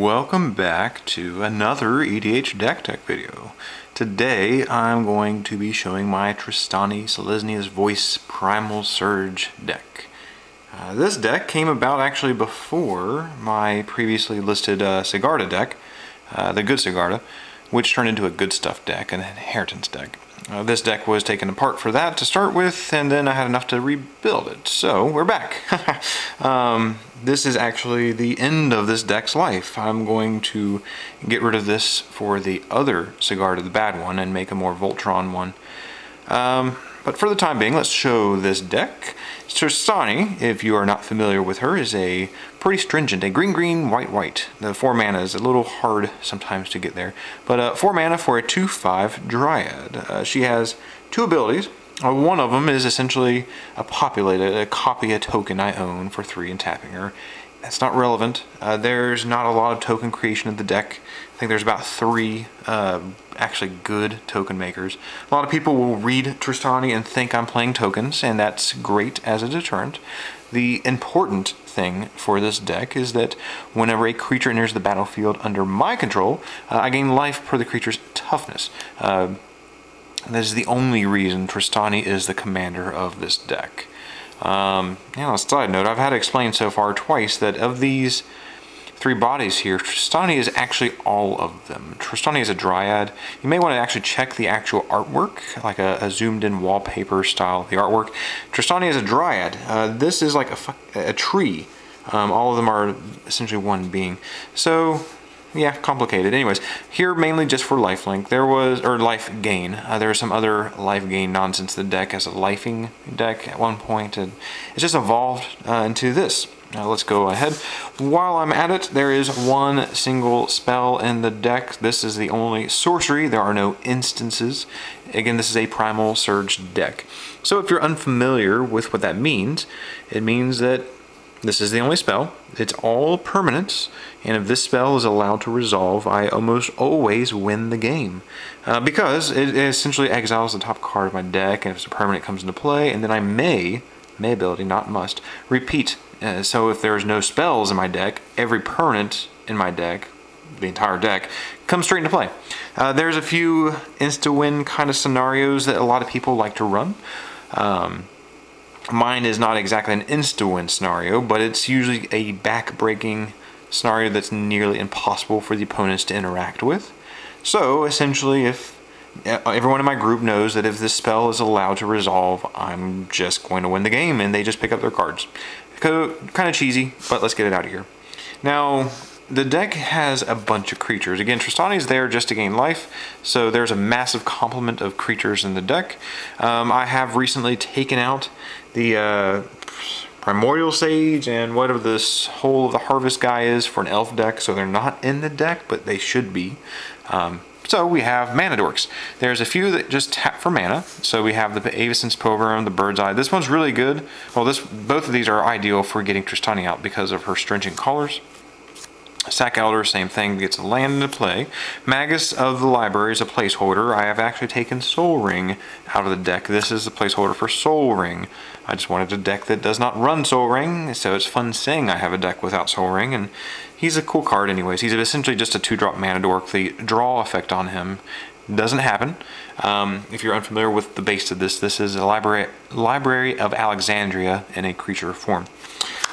welcome back to another EDH deck tech video. Today I'm going to be showing my Trostani Selesnya's Voice Primal Surge deck. Uh, this deck came about actually before my previously listed uh, Sigarda deck, uh, the Good Sigarda, which turned into a Good Stuff deck, an Inheritance deck. Uh, this deck was taken apart for that to start with, and then I had enough to rebuild it. So, we're back. um, this is actually the end of this deck's life. I'm going to get rid of this for the other Sigarda the bad one, and make a more Voltron one. Um, but for the time being, let's show this deck. Trostani, if you are not familiar with her, is a pretty stringent, a green green, white white. The 4 mana is a little hard sometimes to get there. But uh, 4 mana for a 2-5 Dryad. Uh, she has two abilities. Uh, one of them is essentially a populated, a copy a token I own for 3 and tapping her. That's not relevant. Uh, there's not a lot of token creation in the deck. Think there's about three uh, actually good token makers. A lot of people will read Trostani and think I'm playing tokens, and that's great as a deterrent. The important thing for this deck is that whenever a creature enters the battlefield under my control, uh, I gain life per the creature's toughness. Uh, the only reason Trostani is the commander of this deck. Um, yeah, a side note, I've had to explain so far twice that of these three bodies here, Trostani is actually all of them. Trostani is a dryad. You may want to actually check the actual artwork, like a, a zoomed in wallpaper style the artwork. Trostani is a dryad. Uh, this is like a, a tree. Um, all of them are essentially one being. So yeah, complicated. Anyways, here mainly just for lifelink. There was, or life gain. Uh, there was some other life gain nonsense. The deck as a lifing deck at one point, and it just evolved uh, into this. Now let's go ahead. While I'm at it, there is one single spell in the deck. This is the only sorcery. There are no instants. Again, this is a Primal Surge deck. So if you're unfamiliar with what that means, it means that this is the only spell. It's all permanents, and if this spell is allowed to resolve, I almost always win the game. Uh, because it essentially exiles the top card of my deck, and if it's a permanent it comes into play, and then I may, may ability, not must, repeat. Uh, so if there's no spells in my deck, every permanent in my deck, the entire deck, comes straight into play. Uh, there's a few insta-win kind of scenarios that a lot of people like to run. Um, Mine is not exactly an insta-win scenario, but it's usually a back-breaking scenario that's nearly impossible for the opponents to interact with. So, essentially, if everyone in my group knows that if this spell is allowed to resolve, I'm just going to win the game, and they just pick up their cards. Kind of cheesy, but let's get it out of here. Now, the deck has a bunch of creatures. Again, is there just to gain life, so there's a massive complement of creatures in the deck. Um, I have recently taken out the uh, Primordial Sage and whatever this whole of the Harvest guy is for an elf deck, so they're not in the deck, but they should be. Um, so we have mana dorks. There's a few that just tap for mana. So we have the Avacyn's Pilgrim, the Bird's Eye. This one's really good. Well, this both of these are ideal for getting Trostani out because of her stringent colors. Sack Elder, same thing, gets a land into play. Magus of the Library is a placeholder. I have actually taken Sol Ring out of the deck. This is a placeholder for Sol Ring. I just wanted a deck that does not run Sol Ring, so it's fun saying I have a deck without Sol Ring, and he's a cool card anyways. He's essentially just a 2-drop mana dork. The draw effect on him doesn't happen. Um, if you're unfamiliar with the base of this, this is a library, library of Alexandria in a creature form.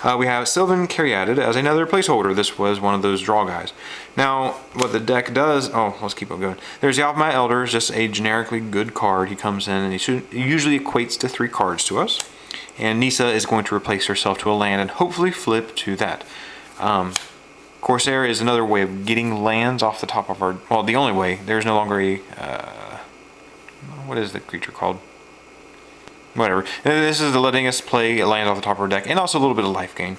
Uh, we have Sylvan Caryatid as another placeholder. This was one of those draw guys. Now, what the deck does, oh, let's keep on going. There's Yavimaya Elder, just a generically good card. He comes in and he usually equates to three cards to us. And Nissa is going to replace herself to a land and hopefully flip to that. Um, Courser is another way of getting lands off the top of our, well, the only way. There's no longer a, uh, what is the creature called? whatever. This is letting us play a land off the top of our deck and also a little bit of life gain.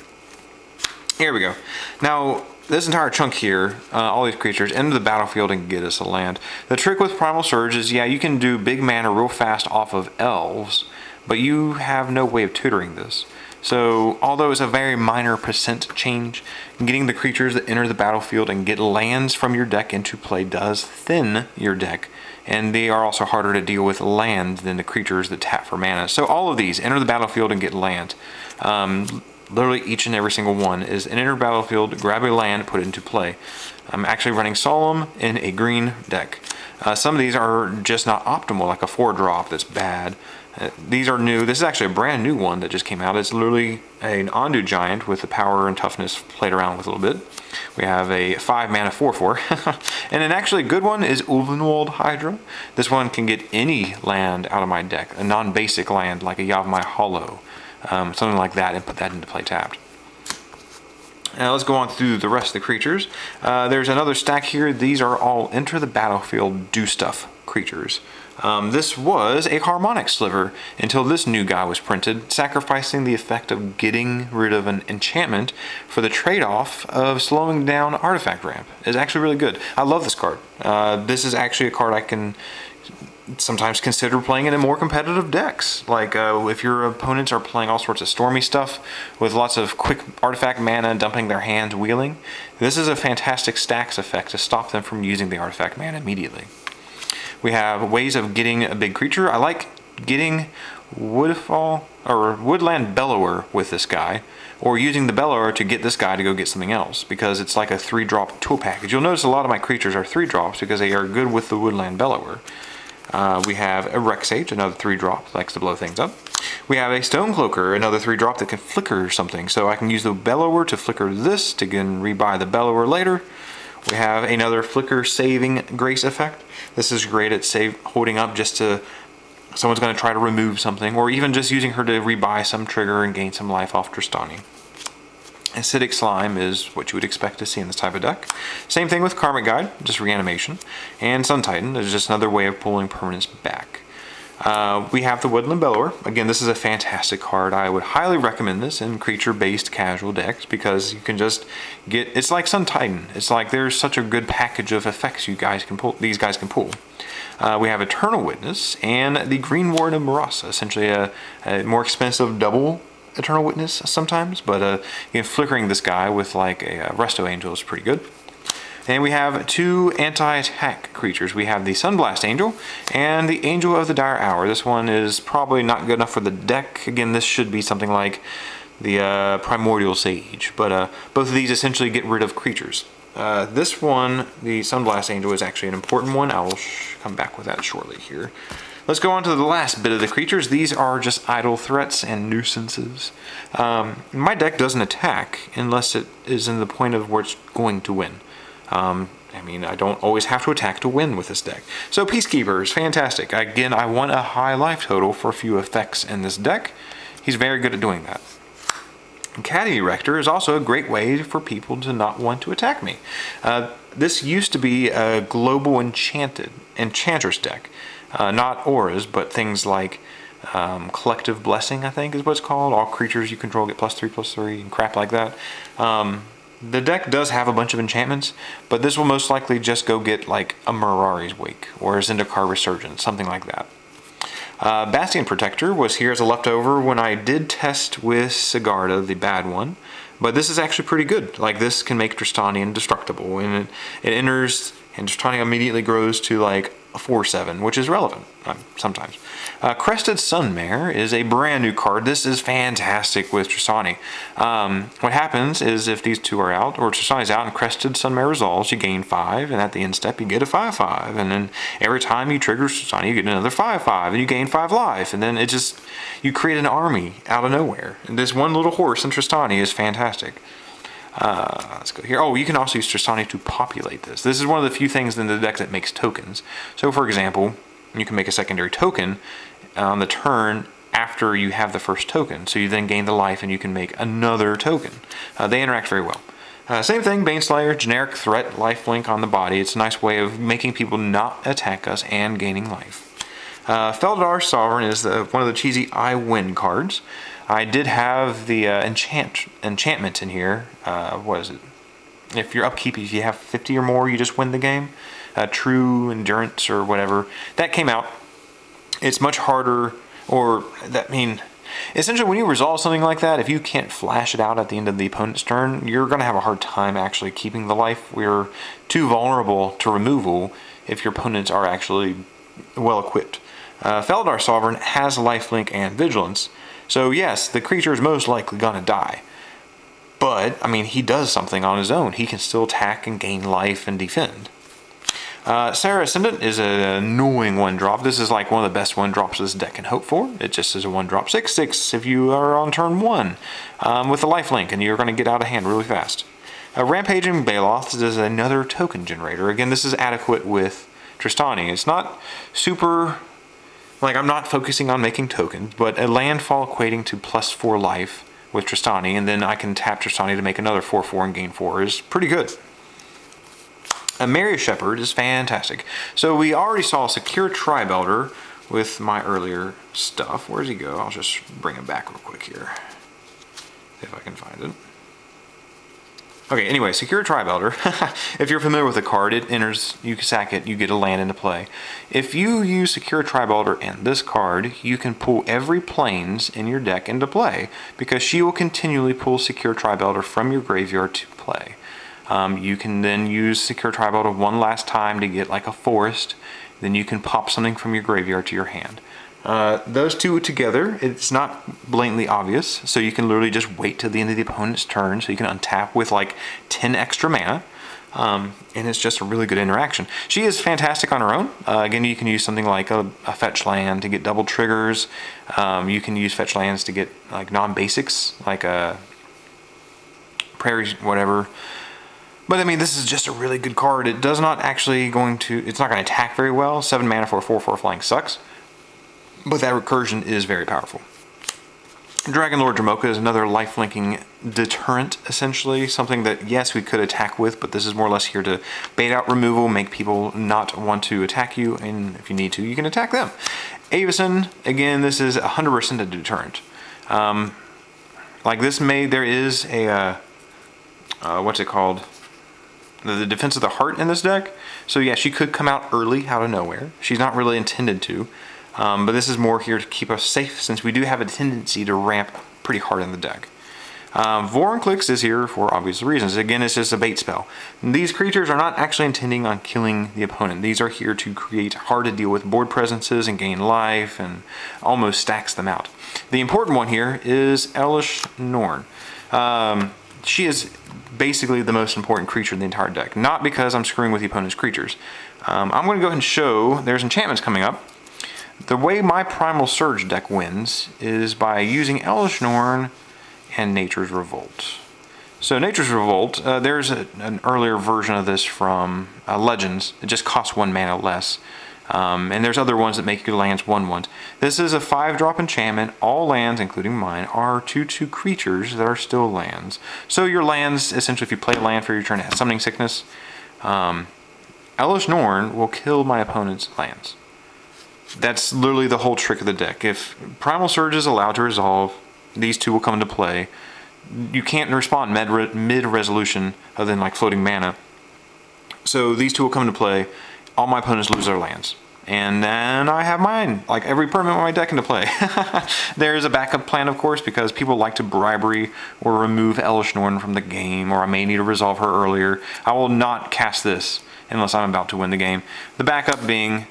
Here we go. Now, this entire chunk here, uh, all these creatures, into the battlefield and get us a land. The trick with Primal Surge is, yeah, you can do big mana real fast off of elves, but you have no way of tutoring this. So, although it's a very minor percent change, getting the creatures that enter the battlefield and get lands from your deck into play does thin your deck and they are also harder to deal with land than the creatures that tap for mana. So all of these enter the battlefield and get land. Um, literally each and every single one is an enter battlefield, grab a land, put it into play. I'm actually running Solemn in a green deck. Uh, some of these are just not optimal, like a four drop that's bad. Uh, these are new. This is actually a brand new one that just came out. It's literally an Ondu Giant with the power and toughness played around with a little bit. We have a 5 mana 4-4. and an actually good one is Ulvenwald Hydra. This one can get any land out of my deck, a non-basic land like a Yavimaya Hollow, um, something like that, and put that into play tapped. Now let's go on through the rest of the creatures. Uh, there's another stack here. These are all enter the battlefield do stuff creatures. Um, this was a harmonic sliver until this new guy was printed, sacrificing the effect of getting rid of an enchantment for the trade-off of slowing down artifact ramp. It's actually really good. I love this card. Uh, this is actually a card I can sometimes consider playing it in more competitive decks. Like uh, if your opponents are playing all sorts of stormy stuff with lots of quick artifact mana dumping their hands wheeling, this is a fantastic stacks effect to stop them from using the artifact mana immediately. We have ways of getting a big creature. I like getting Woodfall or Woodland Bellower with this guy, or using the Bellower to get this guy to go get something else, because it's like a three drop tool package. You'll notice a lot of my creatures are three drops because they are good with the Woodland Bellower. Uh, we have a Rex Rexage, another three drop, likes to blow things up. We have a Stone Cloaker, another three drop that can flicker something. So I can use the Bellower to flicker this to again rebuy the Bellower later. We have another flicker saving grace effect. This is great at save holding up just to someone's going to try to remove something or even just using her to rebuy some trigger and gain some life off Trostani. Acidic Slime is what you would expect to see in this type of deck. Same thing with Karmic Guide, just reanimation. And Sun Titan is just another way of pulling permanents back. Uh, we have the Woodland Bellower. Again, this is a fantastic card. I would highly recommend this in creature-based casual decks because you can just get. It's like Sun Titan. It's like there's such a good package of effects you guys can pull. These guys can pull. Uh, we have Eternal Witness and the Green Warden of Murasa, essentially a, a, more expensive double Eternal Witness sometimes, but uh, again, flickering this guy with like a, a Resto Angel is pretty good. And we have two anti-attack creatures. We have the Sunblast Angel and the Angel of the Dire Hour. This one is probably not good enough for the deck. Again, this should be something like the uh, Primordial Sage, but uh, both of these essentially get rid of creatures. Uh, this one, the Sunblast Angel, is actually an important one. I will come back with that shortly here. Let's go on to the last bit of the creatures. These are just idle threats and nuisances. Um, my deck doesn't attack unless it is in the point of where it's going to win. Um, I mean, I don't always have to attack to win with this deck. So Peacekeeper is fantastic. Again, I want a high life total for a few effects in this deck. He's very good at doing that. Academy Rector is also a great way for people to not want to attack me. Uh, this used to be a global enchanted enchantress deck. Uh, not auras, but things like um, collective blessing, I think is what it's called. All creatures you control get plus three, plus three, and crap like that. Um, the deck does have a bunch of enchantments, but this will most likely just go get like a Mirari's Wake or a Zendikar Resurgent, something like that. Uh, Bastion Protector was here as a leftover when I did test with Sigarda, the bad one, but this is actually pretty good. Like this can make Trostani indestructible, and it, it enters and Trostani immediately grows to like 4-7, which is relevant um, sometimes. Uh, Crested Sunmare is a brand new card. This is fantastic with Trostani. Um, what happens is if these two are out, or Trostani's out and Crested Sunmare resolves, you gain 5, and at the end step you get a 5-5. And then every time you trigger Trostani, you get another 5-5, and you gain 5 life. And then it just, you create an army out of nowhere. And this one little horse in Trostani is fantastic. Uh, let's go here. Oh, you can also use Trostani to populate this. This is one of the few things in the deck that makes tokens. So for example, you can make a secondary token on the turn after you have the first token. So you then gain the life and you can make another token. Uh, they interact very well. Uh, same thing, Baneslayer, generic threat, lifelink on the body. It's a nice way of making people not attack us and gaining life. Uh, Felidar Sovereign is the, one of the cheesy I win cards. I did have the uh, enchant enchantment in here. Uh, what is it? If you're upkeep, if you have 50 or more, you just win the game. Uh, true endurance or whatever. That came out. It's much harder, or that mean, essentially when you resolve something like that, if you can't flash it out at the end of the opponent's turn, you're going to have a hard time actually keeping the life. We're too vulnerable to removal if your opponents are actually well equipped. Uh, Sovereign has lifelink and vigilance, so yes, the creature is most likely gonna die. But, I mean, he does something on his own. He can still attack and gain life and defend. Uh, Serra Ascendant is an annoying one drop. This is like one of the best one drops this deck can hope for. It just is a one drop 6 6 if you are on turn 1 um, with a life link and you're going to get out of hand really fast. Uh, Rampaging Baloth is another token generator. Again, this is adequate with Trostani. It's not super like I'm not focusing on making tokens, but a landfall equating to plus four life with Trostani, and then I can tap Trostani to make another 4-4 and gain 4 is pretty good. Emeria Shepherd is fantastic. So we already saw a Sakura-Tribe Elder with my earlier stuff. Where's he go? I'll just bring him back real quick here. If I can find it. Okay, anyway, Sakura-Tribe Elder. if you're familiar with the card, it enters, you sack it, you get a land into play. If you use Sakura-Tribe Elder and this card, you can pull every plains in your deck into play because she will continually pull Sakura-Tribe Elder from your graveyard to play. Um, you can then use Sakura-Tribe Elder one last time to get like a forest. Then you can pop something from your graveyard to your hand. Uh, those two together, it's not blatantly obvious, so you can literally just wait till the end of the opponent's turn, so you can untap with like 10 extra mana, um, and it's just a really good interaction. She is fantastic on her own. Uh, again, you can use something like a, a fetch land to get double triggers. Um, you can use fetch lands to get like non-basics, like a prairie, whatever. But I mean, this is just a really good card. It does not actually going to, it's not going to attack very well. 7 mana for a 4-4 flying sucks. But that recursion is very powerful. Dragon Lord Dromoka is another life-linking deterrent, essentially. Something that, yes, we could attack with, but this is more or less here to bait out removal, make people not want to attack you, and if you need to, you can attack them. Avacyn, again, this is 100% a deterrent. Um, like this may, there is a, uh, uh, what's it called? The Defense of the Heart in this deck. So yeah, she could come out early, out of nowhere. She's not really intended to. Um, but this is more here to keep us safe since we do have a tendency to ramp pretty hard in the deck. Um, Vorinclex is here for obvious reasons. Again, it's just a bait spell. These creatures are not actually intending on killing the opponent. These are here to create hard to deal with board presences and gain life and almost stacks them out. The important one here is Elesh Norn. Um, she is basically the most important creature in the entire deck. Not because I'm screwing with the opponent's creatures. Um, I'm going to go ahead and show there's enchantments coming up. The way my Primal Surge deck wins is by using Elesh Norn and Nature's Revolt. So Nature's Revolt, uh, there's a, an earlier version of this from uh, Legends. It just costs one mana less. Um, and there's other ones that make your lands 1-1. This is a 5-drop enchantment. All lands, including mine, are 2-2 creatures that are still lands. So your lands, essentially if you play a land for your turn, it has Summoning Sickness. Um, Elesh Norn will kill my opponent's lands. That's literally the whole trick of the deck. If Primal Surge is allowed to resolve, these two will come into play. You can't respond mid, mid resolution other than like floating mana. So these two will come into play. All my opponents lose their lands. And then I have mine, like every permanent in my deck into play. There's a backup plan, of course, because people like to bribery or remove Elesh Norn from the game, or I may need to resolve her earlier. I will not cast this unless I'm about to win the game. The backup being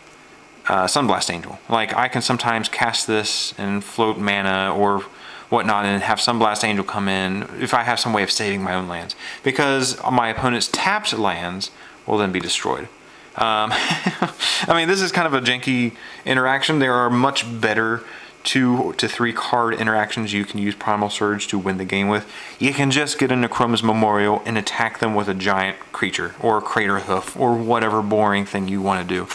uh, Sunblast Angel. Like I can sometimes cast this and float mana or whatnot and have Sunblast Angel come in if I have some way of saving my own lands. Because my opponent's tapped lands will then be destroyed. Um, I mean, this is kind of a janky interaction. There are much better two to three card interactions you can use Primal Surge to win the game with. You can just get into Chroma's Memorial and attack them with a giant creature or a Crater Hoof or whatever boring thing you want to do.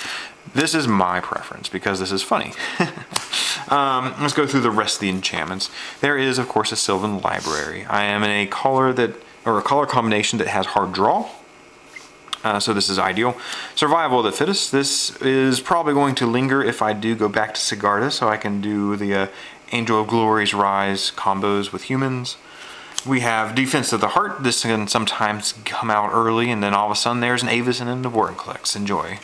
This is my preference because this is funny. um, let's go through the rest of the enchantments. There is, of course, a Sylvan Library. I am in a color that, or a color combination that has hard draw. Uh, so this is ideal. Survival of the fittest. This is probably going to linger if I do go back to Sigarda, so I can do the uh, Angel of Glory's Rise combos with humans. We have Defense of the Heart. This can sometimes come out early, and then all of a sudden there's an Avacyn and the Vorinclex. Enjoy.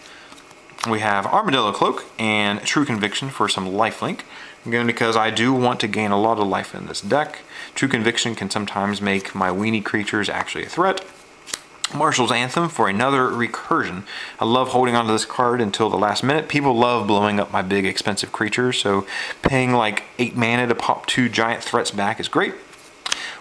We have Armadillo Cloak and True Conviction for some lifelink. Again, because I do want to gain a lot of life in this deck. True Conviction can sometimes make my weenie creatures actually a threat. Marshal's Anthem for another recursion. I love holding onto this card until the last minute. People love blowing up my big expensive creatures, so paying like 8 mana to pop two giant threats back is great.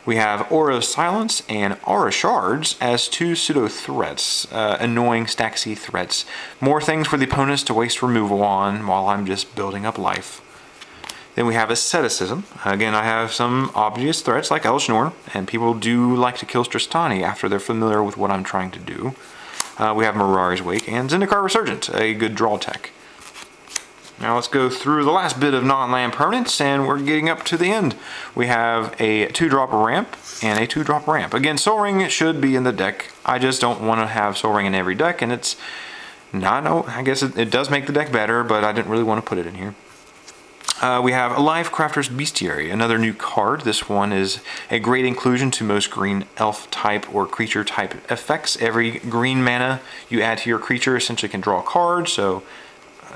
We have Aura Silence and Aura Shards as two pseudo threats, uh, annoying Staxy threats. More things for the opponents to waste removal on while I'm just building up life. Then we have Asceticism. Again, I have some obvious threats like Elesh Norn, and people do like to kill Trostani after they're familiar with what I'm trying to do. Uh, we have Mirari's Wake and Zendikar Resurgent, a good draw tech. Now let's go through the last bit of non-land permanents and we're getting up to the end. We have a two drop ramp and a two drop ramp. Again, Sol Ring should be in the deck. I just don't want to have Sol Ring in every deck and it's not, no, I guess it, it, does make the deck better, but I didn't really want to put it in here. Uh, we have a Lifecrafter's Bestiary, another new card. This one is a great inclusion to most green elf type or creature type effects. Every green mana you add to your creature essentially can draw a card, so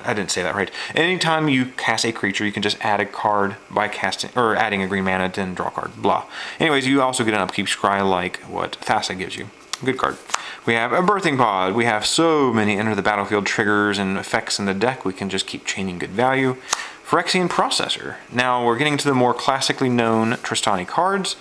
I didn't say that right. Anytime you cast a creature, you can just add a card by casting or adding a green mana, then draw a card. Blah. Anyways, you also get an upkeep scry like what Thassa gives you. Good card. We have a birthing pod. We have so many enter the battlefield triggers and effects in the deck. We can just keep chaining good value. Phyrexian Processor. Now we're getting to the more classically known Trostani cards.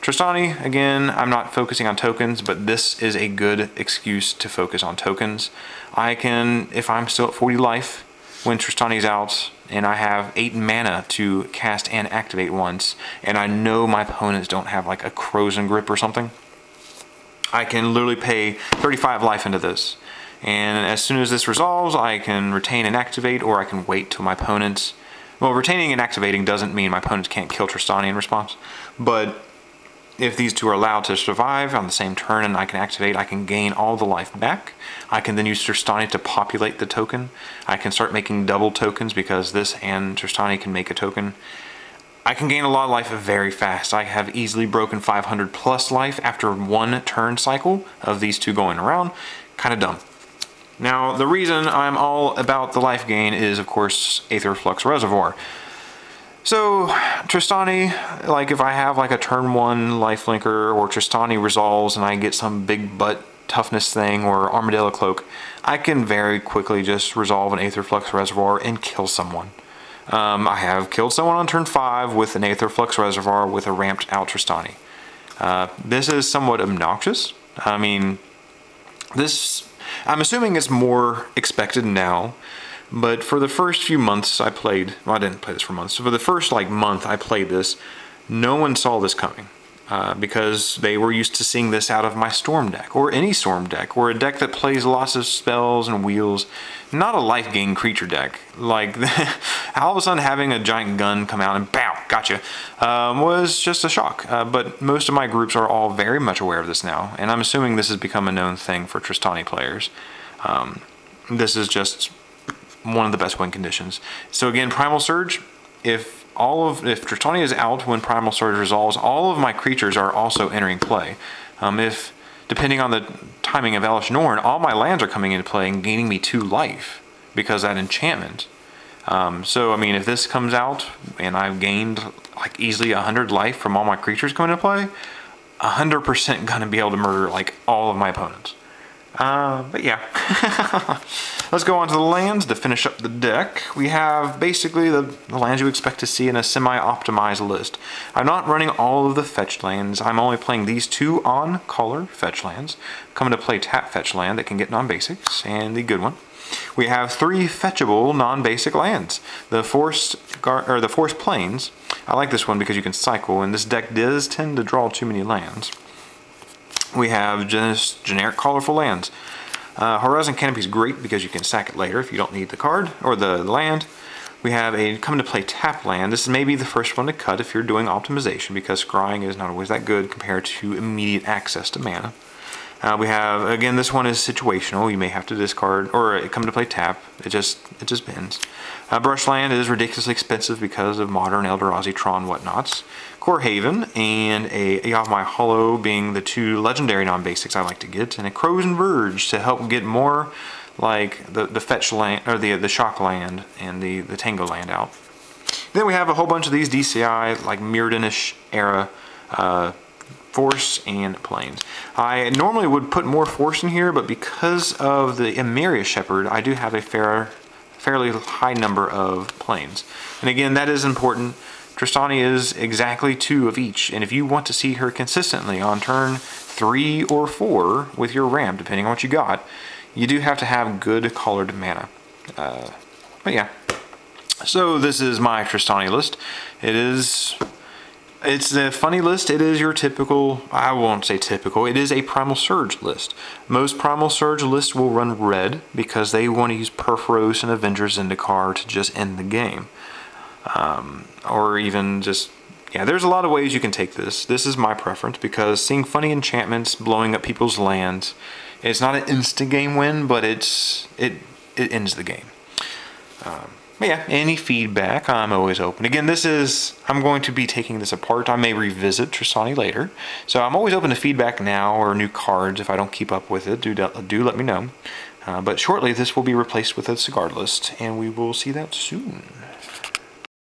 Trostani, again, I'm not focusing on tokens, but this is a good excuse to focus on tokens. I can, if I'm still at 40 life, when Trostani's out, and I have 8 mana to cast and activate once, and I know my opponents don't have like a Krosan Grip or something, I can literally pay 35 life into this. And as soon as this resolves, I can retain and activate, or I can wait till my opponents... Well, retaining and activating doesn't mean my opponents can't kill Trostani in response, but if these two are allowed to survive on the same turn and I can activate, I can gain all the life back. I can then use Trostani to populate the token. I can start making double tokens because this and Trostani can make a token. I can gain a lot of life very fast. I have easily broken 500 plus life after one turn cycle of these two going around. Kind of dumb. Now, the reason I'm all about the life gain is, of course, Aetherflux Reservoir. So, Trostani, like if I have like a turn one lifelinker or Trostani resolves and I get some big butt toughness thing or armadillo cloak, I can very quickly just resolve an Aetherflux Reservoir and kill someone. Um, I have killed someone on turn 5 with an Aetherflux Reservoir with a ramped out Trostani. Uh, this is somewhat obnoxious. I mean, this, I'm assuming it's more expected now but for the first few months I played, well I didn't play this for months, so for the first like month I played this, no one saw this coming. Uh, because they were used to seeing this out of my storm deck or any storm deck or a deck that plays lots of spells and wheels not a life gain creature deck like all of a sudden having a giant gun come out and bow gotcha um, was just a shock uh, but most of my groups are all very much aware of this now and I'm assuming this has become a known thing for Trostani players um, this is just one of the best win conditions. So again, Primal Surge, if all of if Trostani is out when Primal Surge resolves, all of my creatures are also entering play. Um, if depending on the timing of Elesh Norn, all my lands are coming into play and gaining me two life because that enchantment. Um, so I mean, if this comes out and I've gained like easily hundred life from all my creatures coming into play, hundred percent gonna be able to murder like all of my opponents. Uh, but yeah. Let's go on to the lands to finish up the deck. We have basically the, the lands you expect to see in a semi-optimized list. I'm not running all of the fetch lands. I'm only playing these two on color fetch lands. Coming to play tap fetch land that can get non-basics, and the good one. We have three fetchable non-basic lands. The forced or the forced plains. I like this one because you can cycle, and this deck does tend to draw too many lands we have just generic colorful lands. Uh, Horizon Canopy is great because you can sack it later if you don't need the card or the land. We have a come to play tap land. This is maybe the first one to cut if you're doing optimization because scrying is not always that good compared to immediate access to mana. Uh, we have again this one is situational. You may have to discard or come to play tap. It just it just bends. Uh, Brushland is ridiculously expensive because of modern Eldrazi Tron whatnots. Kor Haven and a Yavimaya Hollow being the two legendary non-basics I like to get, and a Krosan Verge to help get more like the, the fetch land or the the shock land and the, the tango land out. Then we have a whole bunch of these DCI like Mirrodinish era uh, force and plains. I normally would put more force in here, but because of the Emeria Shepherd, I do have a fair, fairly high number of plains. And again, that is important Trostani is exactly two of each, and if you want to see her consistently on turn three or four with your ramp, depending on what you got, you do have to have good colored mana. Uh, but yeah. So this is my Trostani list. It is it's a funny list. It is your typical, I won't say typical, it is a Primal Surge list. Most Primal Surge lists will run red because they want to use Purphoros and Avengers Zendikar to just end the game. Um, or even just, yeah, there's a lot of ways you can take this. This is my preference because seeing funny enchantments blowing up people's lands, it's not an instant game win, but it's it, it ends the game. Um, yeah, any feedback, I'm always open. Again, this is, I'm going to be taking this apart. I may revisit Trostani later. So I'm always open to feedback now or new cards if I don't keep up with it. Do, do let me know. Uh, but shortly, this will be replaced with a cigar list, and we will see that soon.